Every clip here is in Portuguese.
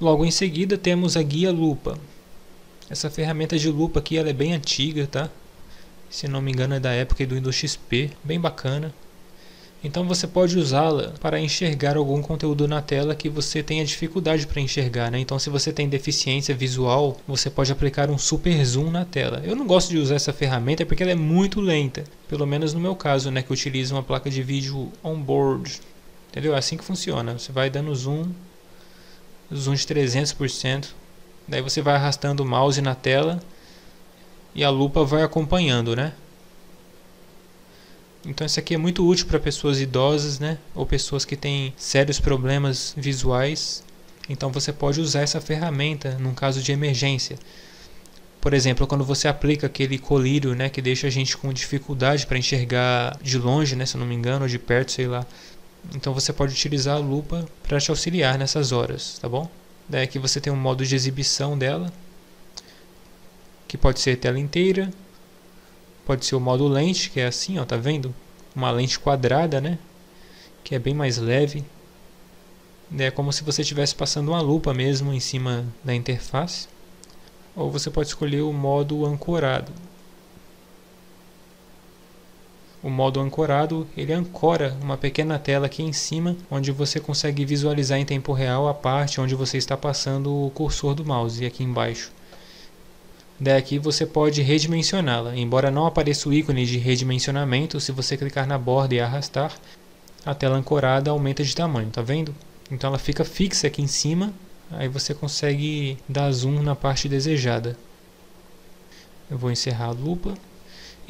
Logo em seguida temos a guia lupa. Essa ferramenta de lupa aqui ela é bem antiga, tá? Se não me engano é da época do Windows XP, bem bacana. Então você pode usá-la para enxergar algum conteúdo na tela que você tenha dificuldade para enxergar. Né? Então, se você tem deficiência visual, você pode aplicar um super zoom na tela. Eu não gosto de usar essa ferramenta porque ela é muito lenta. Pelo menos no meu caso, né, que utilizo uma placa de vídeo on-board. Entendeu? É assim que funciona. Você vai dando zoom, de 300%. Daí você vai arrastando o mouse na tela e a lupa vai acompanhando, né? Então isso aqui é muito útil para pessoas idosas, né? Ou pessoas que têm sérios problemas visuais. Então você pode usar essa ferramenta num caso de emergência. Por exemplo, quando você aplica aquele colírio, né, que deixa a gente com dificuldade para enxergar de longe, né, se eu não me engano, ou de perto, sei lá. Então você pode utilizar a lupa para te auxiliar nessas horas, tá bom? Daí aqui você tem um modo de exibição dela, que pode ser tela inteira, Pode ser o modo lente, que é assim, ó, tá vendo? Uma lente quadrada, né? Que é bem mais leve. É como se você estivesse passando uma lupa mesmo em cima da interface. Ou você pode escolher o modo ancorado. O modo ancorado, ele ancora uma pequena tela aqui em cima, onde você consegue visualizar em tempo real a parte onde você está passando o cursor do mouse aqui embaixo. Daqui você pode redimensioná-la. Embora não apareça o ícone de redimensionamento, se você clicar na borda e arrastar, a tela ancorada aumenta de tamanho, tá vendo? Então ela fica fixa aqui em cima, aí você consegue dar zoom na parte desejada. Eu vou encerrar a lupa.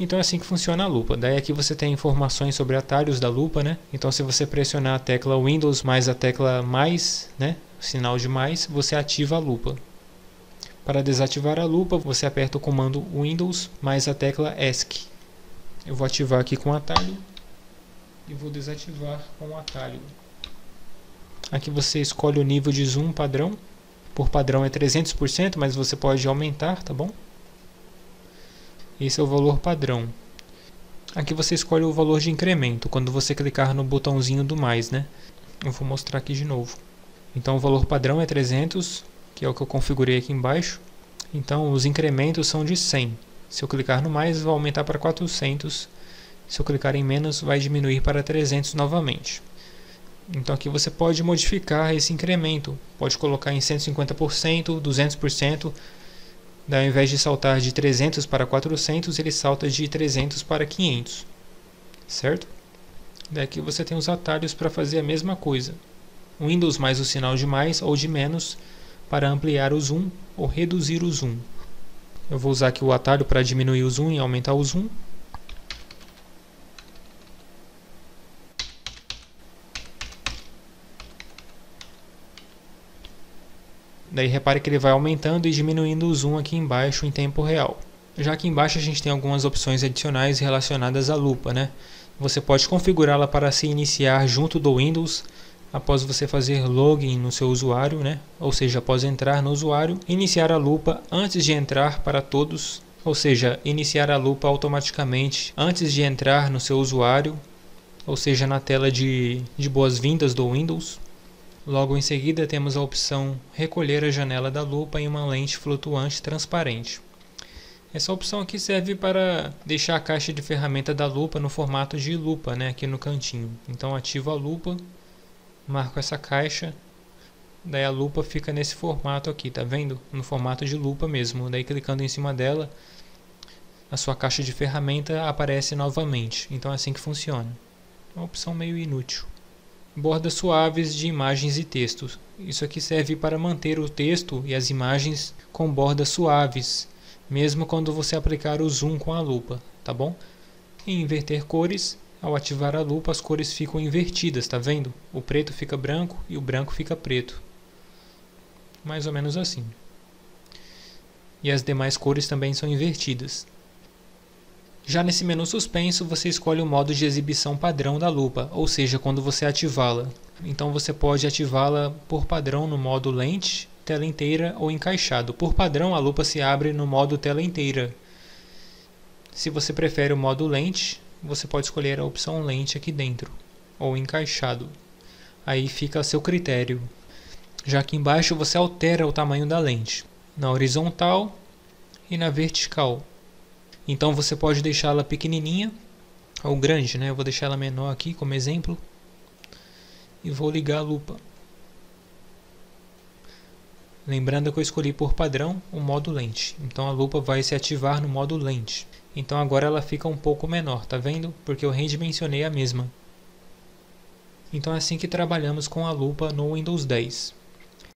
Então é assim que funciona a lupa. Daí aqui você tem informações sobre atalhos da lupa, né? Então se você pressionar a tecla Windows mais a tecla mais, né? Sinal de mais, você ativa a lupa. Para desativar a lupa, você aperta o comando Windows mais a tecla ESC. Eu vou ativar aqui com atalho e vou desativar com atalho. Aqui você escolhe o nível de zoom padrão. Por padrão é 300%, mas você pode aumentar, tá bom? Esse é o valor padrão. Aqui você escolhe o valor de incremento, quando você clicar no botãozinho do mais, né? Eu vou mostrar aqui de novo. Então o valor padrão é 300, que é o que eu configurei aqui embaixo. Então os incrementos são de 100. Se eu clicar no mais, vai aumentar para 400. Se eu clicar em menos, vai diminuir para 300 novamente. Então aqui você pode modificar esse incremento. Pode colocar em 150%, 200%. Daí, ao invés de saltar de 300 para 400, ele salta de 300 para 500. Certo? Daqui você tem os atalhos para fazer a mesma coisa. Windows mais o sinal de mais ou de menos para ampliar o zoom ou reduzir o zoom. Eu vou usar aqui o atalho para diminuir o zoom e aumentar o zoom. Daí repare que ele vai aumentando e diminuindo o zoom aqui embaixo em tempo real. Já aqui embaixo a gente tem algumas opções adicionais relacionadas à lupa, né? Você pode configurá-la para se iniciar junto do Windows, após você fazer login no seu usuário, né? ou seja, após entrar no usuário, iniciar a lupa antes de entrar para todos, ou seja, iniciar a lupa automaticamente antes de entrar no seu usuário, ou seja, na tela de, de boas-vindas do Windows. Logo em seguida temos a opção recolher a janela da lupa em uma lente flutuante transparente. Essa opção aqui serve para deixar a caixa de ferramenta da lupa no formato de lupa, né, aqui no cantinho. Então ativo a lupa marco essa caixa, daí a lupa fica nesse formato aqui, tá vendo? No formato de lupa mesmo. Daí clicando em cima dela, a sua caixa de ferramenta aparece novamente. Então é assim que funciona. Uma opção meio inútil. Bordas suaves de imagens e textos. Isso aqui serve para manter o texto e as imagens com bordas suaves, mesmo quando você aplicar o zoom com a lupa, tá bom? E inverter cores ao ativar a lupa, as cores ficam invertidas, tá vendo? O preto fica branco e o branco fica preto. Mais ou menos assim. E as demais cores também são invertidas. Já nesse menu suspenso, você escolhe o modo de exibição padrão da lupa, ou seja, quando você ativá-la. Então você pode ativá-la por padrão no modo lente, tela inteira ou encaixado. Por padrão, a lupa se abre no modo tela inteira. Se você prefere o modo lente, você pode escolher a opção lente aqui dentro, ou encaixado. Aí fica a seu critério. Já aqui embaixo você altera o tamanho da lente, na horizontal e na vertical. Então você pode deixá-la pequenininha ou grande, né? Eu vou deixar ela menor aqui como exemplo e vou ligar a lupa. Lembrando que eu escolhi por padrão o modo lente, então a lupa vai se ativar no modo lente. Então agora ela fica um pouco menor, tá vendo? Porque eu redimensionei a mesma. Então é assim que trabalhamos com a lupa no Windows 10.